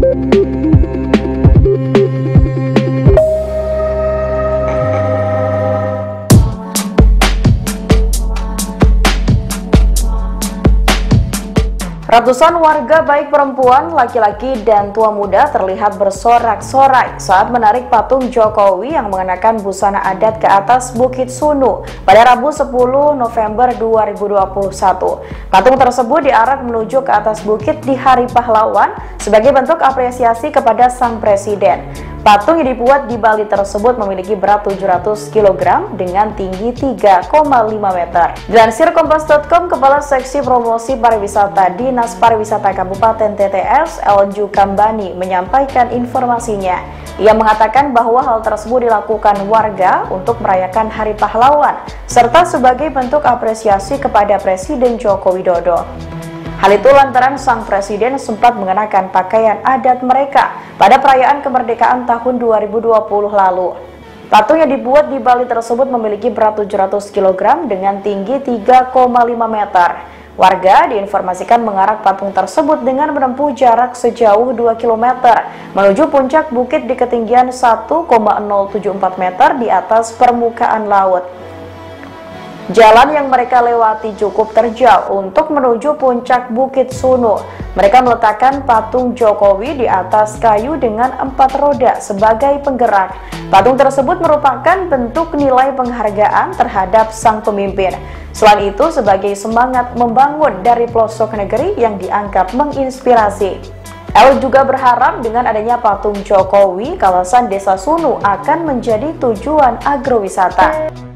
thank you. Ratusan warga baik perempuan, laki-laki, dan tua muda terlihat bersorak-sorai saat menarik patung Jokowi yang mengenakan busana adat ke atas Bukit Sunu pada Rabu 10 November 2021. Patung tersebut diarak menuju ke atas bukit di Hari Pahlawan sebagai bentuk apresiasi kepada sang presiden. Patung yang dibuat di Bali tersebut memiliki berat 700 kg dengan tinggi 3,5 meter. Dilansir Kompas.com, Kepala Seksi Promosi Pariwisata Dinas Pariwisata Kabupaten TTS, Elju Kambani, menyampaikan informasinya. Ia mengatakan bahwa hal tersebut dilakukan warga untuk merayakan Hari Pahlawan, serta sebagai bentuk apresiasi kepada Presiden Joko Widodo. Hal itu lantaran sang presiden sempat mengenakan pakaian adat mereka pada perayaan kemerdekaan tahun 2020 lalu. Patung yang dibuat di Bali tersebut memiliki berat 700 kg dengan tinggi 3,5 meter. Warga diinformasikan mengarak patung tersebut dengan menempuh jarak sejauh 2 km menuju puncak bukit di ketinggian 1,074 meter di atas permukaan laut. Jalan yang mereka lewati cukup terjal untuk menuju puncak Bukit Sunu. Mereka meletakkan patung Jokowi di atas kayu dengan empat roda sebagai penggerak. Patung tersebut merupakan bentuk nilai penghargaan terhadap sang pemimpin. Selain itu, sebagai semangat membangun dari pelosok negeri yang dianggap menginspirasi. El juga berharap dengan adanya patung Jokowi, kawasan Desa Sunu akan menjadi tujuan agrowisata.